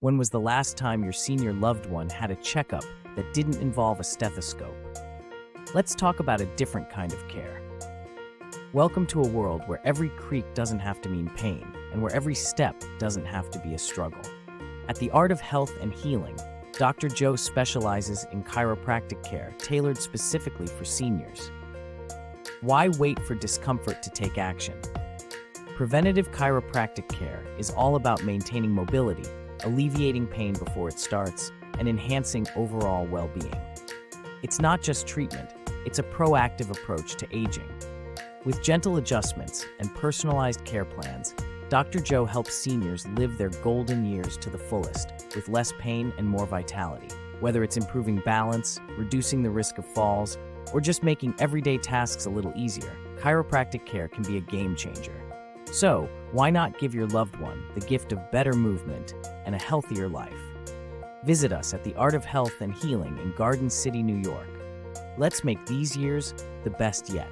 When was the last time your senior loved one had a checkup that didn't involve a stethoscope? Let's talk about a different kind of care. Welcome to a world where every creak doesn't have to mean pain, and where every step doesn't have to be a struggle. At the Art of Health and Healing, Dr. Joe specializes in chiropractic care tailored specifically for seniors. Why wait for discomfort to take action? Preventative chiropractic care is all about maintaining mobility, alleviating pain before it starts, and enhancing overall well being. It's not just treatment, it's a proactive approach to aging. With gentle adjustments and personalized care plans, Dr. Joe helps seniors live their golden years to the fullest with less pain and more vitality. Whether it's improving balance, reducing the risk of falls, or just making everyday tasks a little easier, chiropractic care can be a game changer. So, why not give your loved one the gift of better movement and a healthier life? Visit us at the Art of Health and Healing in Garden City, New York. Let's make these years the best yet.